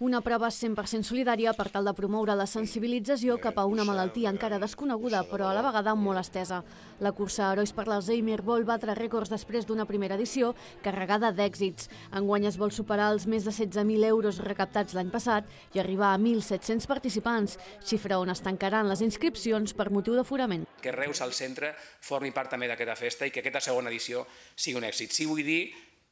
Una prova 100% solidària per tal de promoure la sensibilització cap a una malaltia encara desconeguda, però a la vegada molt estesa. La cursa Herois per l'Alzheimer vol batre rècords després d'una primera edició carregada d'èxits. Enguany es vol superar els més de 16.000 euros recaptats l'any passat i arribar a 1.700 participants, xifra on es tancaran les inscripcions per motiu d'aforament. Que Reus al centre formi part també d'aquesta festa i que aquesta segona edició sigui un èxit. Sí vull dir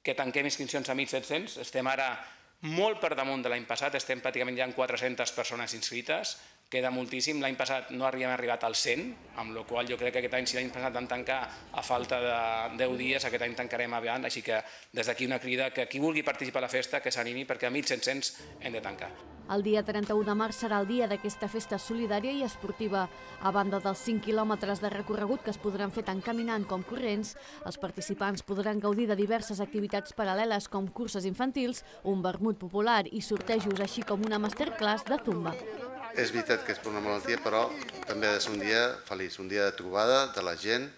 que tanquem inscripcions a 1.700, estem ara molt per damunt de l'any passat, estem pràcticament ja en 400 persones inscrites, queda moltíssim, l'any passat no havíem arribat al 100, amb la qual jo crec que aquest any, si l'any passat vam tancar a falta de 10 dies, aquest any tancarem aviat, així que des d'aquí una crida que qui vulgui participar a la festa que s'animi perquè a 1.700 hem de tancar. El dia 31 de març serà el dia d'aquesta festa solidària i esportiva. A banda dels 5 quilòmetres de recorregut que es podran fer tant caminant com corrents, els participants podran gaudir de diverses activitats paral·leles com curses infantils, un vermut popular i sortejos, així com una masterclass de zumba. És veritat que és per una malaltia, però també ha de ser un dia feliç, un dia de trobada de la gent.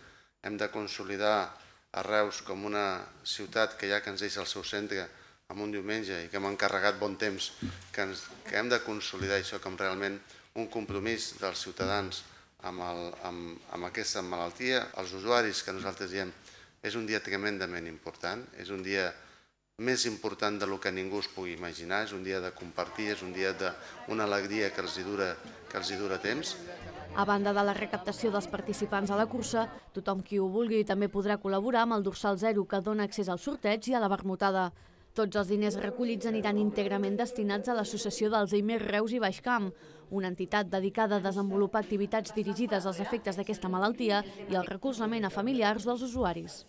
Hem de consolidar a Reus com una ciutat que ja que ens deixa el seu centre amb un diumenge i que hem encarregat bon temps, que, ens, que hem de consolidar això com realment un compromís dels ciutadans amb, el, amb, amb aquesta malaltia. Els usuaris que nosaltres diem és un dia tremendament important, és un dia més important del que ningú es pugui imaginar, és un dia de compartir, és un dia d'una alegria que els, hi dura, que els hi dura temps. A banda de la recaptació dels participants a la cursa, tothom qui ho vulgui també podrà col·laborar amb el dorsal zero que dona accés al sorteig i a la vermutada. Tots els diners recollits aniran íntegrament destinats a l'Associació d'Alzheimer Reus i Baixcamp, una entitat dedicada a desenvolupar activitats dirigides als efectes d'aquesta malaltia i al recolzament a familiars dels usuaris.